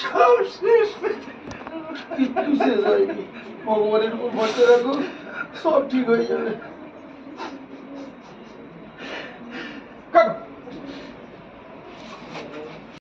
সব ভগবানের উপর ভরসা রাখো সব ঠিক হয়ে যাবে।